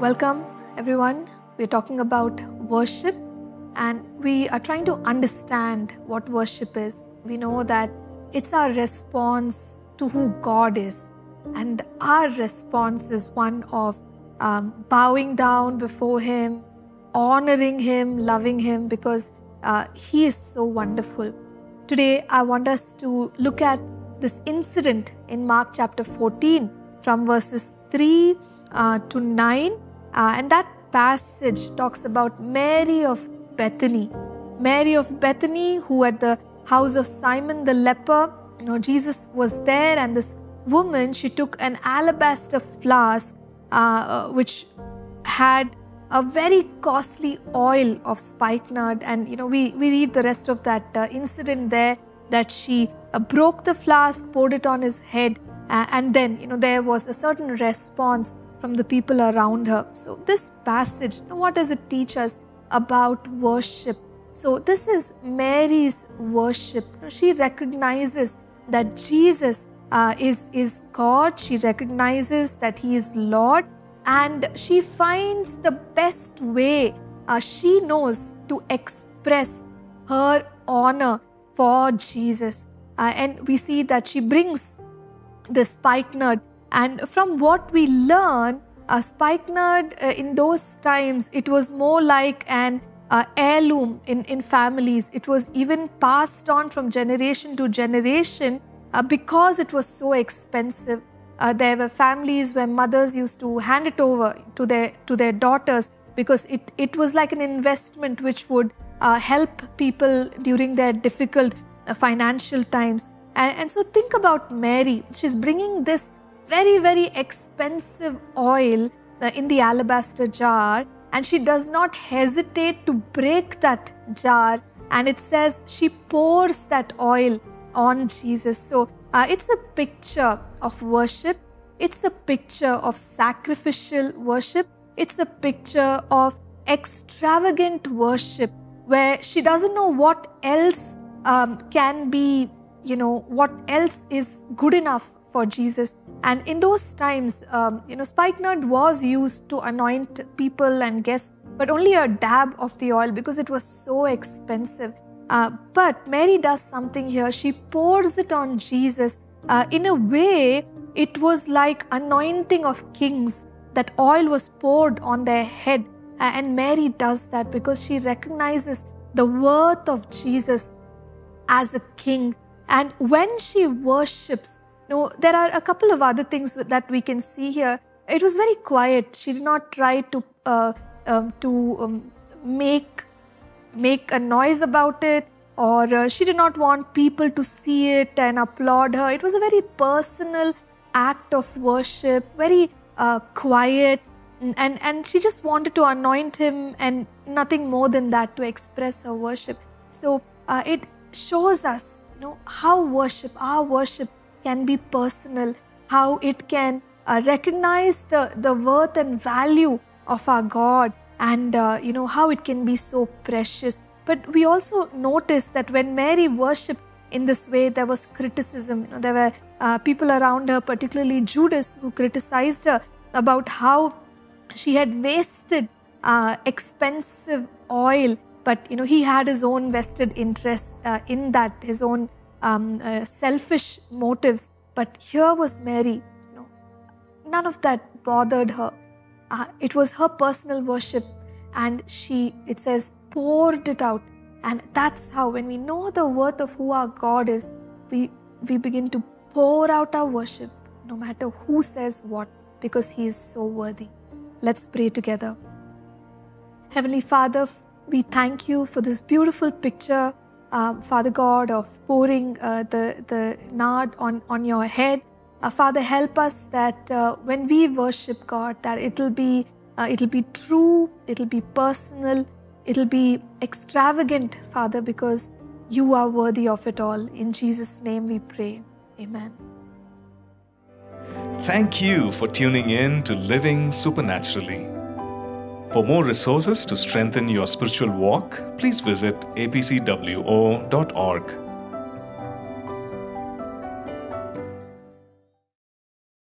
Welcome, everyone. We're talking about worship and we are trying to understand what worship is. We know that it's our response to who God is, and our response is one of um, bowing down before Him, honoring Him, loving Him because uh, He is so wonderful. Today, I want us to look at this incident in Mark chapter 14 from verses 3 uh, to 9. Uh, and that passage talks about Mary of Bethany. Mary of Bethany, who at the house of Simon the leper, you know, Jesus was there, and this woman, she took an alabaster flask uh, uh which had a very costly oil of spikenard. And, you know, we, we read the rest of that uh, incident there that she uh, broke the flask, poured it on his head, and then, you know, there was a certain response from the people around her. So, this passage, what does it teach us about worship? So, this is Mary's worship. She recognizes that Jesus uh, is, is God, she recognizes that He is Lord, and she finds the best way uh, she knows to express her honor for Jesus. Uh, and we see that she brings the spikenard and from what we learn, a spikenard uh, in those times, it was more like an uh, heirloom in, in families. It was even passed on from generation to generation uh, because it was so expensive. Uh, there were families where mothers used to hand it over to their to their daughters because it, it was like an investment which would uh, help people during their difficult uh, financial times. And, and so think about Mary. She's bringing this very, very expensive oil uh, in the alabaster jar, and she does not hesitate to break that jar. And it says she pours that oil on Jesus. So uh, it's a picture of worship, it's a picture of sacrificial worship, it's a picture of extravagant worship where she doesn't know what else um, can be, you know, what else is good enough for Jesus. And in those times, um, you know, spikenard was used to anoint people and guests, but only a dab of the oil because it was so expensive. Uh, but Mary does something here. She pours it on Jesus uh, in a way it was like anointing of kings. That oil was poured on their head. Uh, and Mary does that because she recognizes the worth of Jesus as a king. And when she worships, no, there are a couple of other things that we can see here. It was very quiet. She did not try to uh, um, to um, make make a noise about it, or uh, she did not want people to see it and applaud her. It was a very personal act of worship, very uh, quiet, and and she just wanted to anoint him and nothing more than that to express her worship. So uh, it shows us, you know, how worship, our worship can be personal, how it can uh, recognize the, the worth and value of our God, and uh, you know how it can be so precious. But we also notice that when Mary worshipped in this way, there was criticism. You know, there were uh, people around her, particularly Judas, who criticized her about how she had wasted uh, expensive oil. But you know, he had his own vested interest uh, in that, his own um, uh, selfish motives. But here was Mary. You know, none of that bothered her. Uh, it was her personal worship, and she, it says, poured it out. And that's how, when we know the worth of who our God is, we we begin to pour out our worship, no matter who says what, because He is so worthy. Let's pray together. Heavenly Father, we thank you for this beautiful picture uh, Father God, of pouring uh, the, the nard on, on your head. Uh, Father, help us that uh, when we worship God, that it'll be, uh, it'll be true, it'll be personal, it'll be extravagant, Father, because you are worthy of it all. In Jesus' name we pray. Amen. Thank you for tuning in to Living Supernaturally. For more resources to strengthen your spiritual walk, please visit apcwo.org.